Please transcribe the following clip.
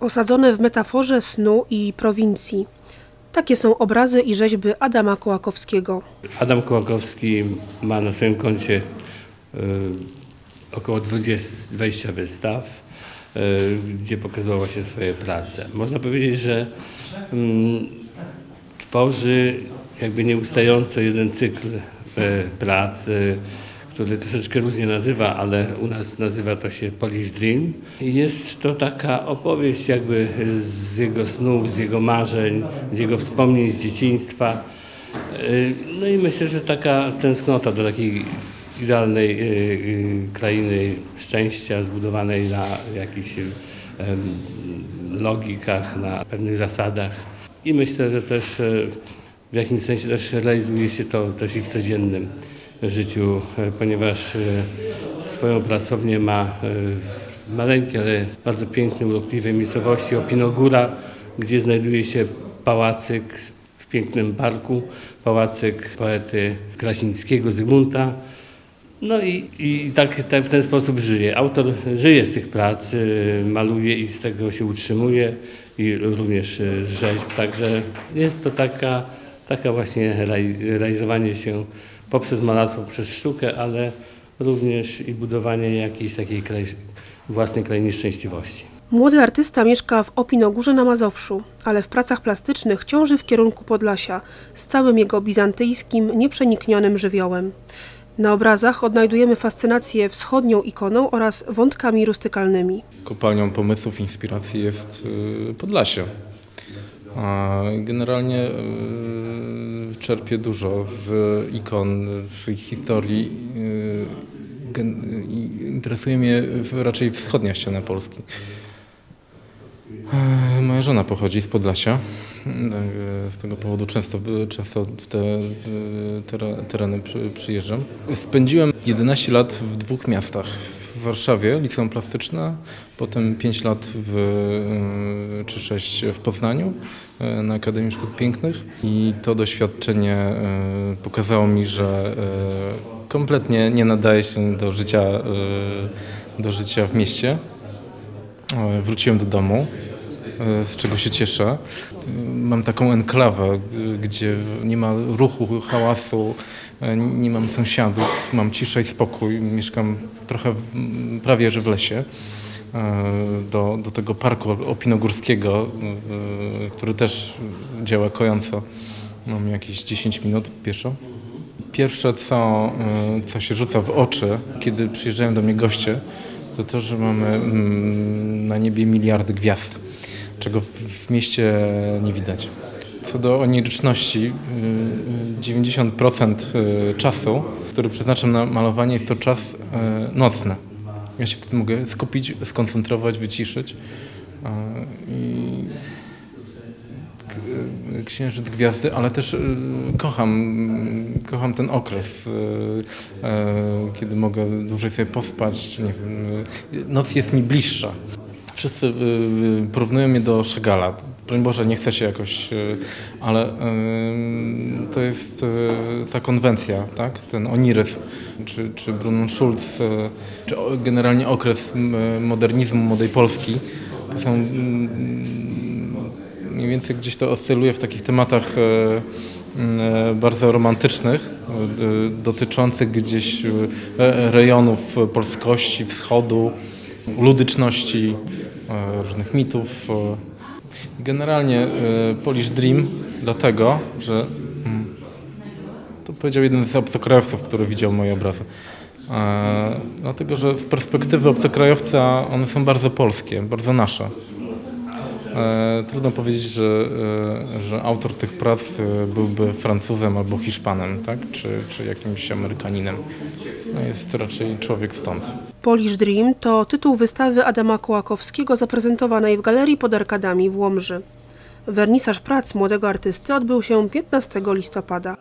Osadzone w metaforze snu i prowincji. Takie są obrazy i rzeźby Adama Kołakowskiego. Adam Kołakowski ma na swoim koncie y, około 20, 20 wystaw, y, gdzie pokazywał właśnie swoje prace. Można powiedzieć, że mm, tworzy jakby nieustająco jeden cykl pracy, który troszeczkę różnie nazywa, ale u nas nazywa to się Polish Dream. Jest to taka opowieść jakby z jego snów, z jego marzeń, z jego wspomnień z dzieciństwa. Y, No i myślę, że taka tęsknota do takiej idealnej y, y, krainy szczęścia zbudowanej na jakichś logikach, na pewnych zasadach. I myślę, że też e, w jakimś sensie też realizuje się to też i w codziennym życiu, e, ponieważ e, swoją pracownię ma e, w maleńkiej, ale bardzo pięknej, urokliwej miejscowości Opinogóra, gdzie znajduje się pałacyk w pięknym parku, pałacyk poety Krasińskiego, Zygmunta. No i, i tak, tak w ten sposób żyje. Autor żyje z tych prac, maluje i z tego się utrzymuje i również z rzeźb. Także jest to taka, taka właśnie reali- realizowanie się poprzez malarstwo, poprzez sztukę, ale również i budowanie jakiejś takiej kraj, własnej krainy szczęśliwości. Młody artysta mieszka w Opinogórze na Mazowszu, ale w pracach plastycznych ciąży w kierunku Podlasia z całym jego bizantyjskim, nieprzeniknionym żywiołem. Na obrazach odnajdujemy fascynację wschodnią ikoną oraz wątkami rustykalnymi. Kopalnią pomysłów, inspiracji jest y, Podlasie. Generalnie y, czerpię dużo z ikon, z ich historii. i Interesuje mnie raczej wschodnia ściana Polski. E, Moja żona pochodzi z Podlasia. E, Z tego powodu często, często w te e, tereny przy, przyjeżdżam. Spędziłem 11 lat w dwóch miastach. Warszawie, liceum plastyczne, potem 5 lat w, e, czy 6 w Poznaniu e, na Akademii Sztuk Pięknych. I to doświadczenie e, pokazało mi, że kompletnie nie nadaje się do życia, do życia w mieście. Wróciłem do domu, z czego się cieszę. E, Mam taką enklawę, e, gdzie nie ma ruchu, hałasu, e, nie mam sąsiadów, mam ciszę i spokój. Mieszkam trochę, prawie że w lesie. E, Do, do tego parku opinogórskiego, e, który też działa kojąco. Mam jakieś 10 minut pieszo. Pierwsze, co, co się rzuca w oczy, kiedy przyjeżdżają do mnie goście, to to, że mamy mm, na niebie miliardy gwiazd, czego w, mieście nie widać. Co do oniryczności, y, y, 90% y, czasu, który przeznaczam na malowanie, jest to czas y, nocny. Ja się wtedy mogę skupić, skoncentrować, wyciszyć. y, I Księżyc Gwiazdy, ale też y, kocham, kocham ten okres, y, y, kiedy mogę dłużej sobie pospać, czy nie wiem, y, noc jest mi bliższa. Wszyscy y, y, porównują mnie do Szagala. Broń Boże, nie chcę się jakoś, y, ale to jest ta konwencja, tak? ten oniryzm, czy, czy Bruno Schulz, czy generalnie okres modernizmu młodej Polski. To są mm, mniej więcej gdzieś to oscyluje w takich tematach bardzo romantycznych, dotyczących gdzieś e, rejonów polskości, wschodu, ludyczności, różnych mitów. e. Generalnie e, Polish Dream dlatego, że mm, to powiedział jeden z obcokrajowców, który widział moje obrazy. E, dlatego, że z perspektywy obcokrajowca one są bardzo polskie, bardzo nasze. E, Trudno powiedzieć, że, e, że autor tych prac e, byłby Francuzem albo Hiszpanem, tak? czy, czy jakimś Amerykaninem. No jest raczej człowiek stąd. Polish Dream to tytuł wystawy Adama Kołakowskiego zaprezentowanej w Galerii pod Arkadami w Łomży. Wernisaż prac młodego artysty odbył się 15 listopada.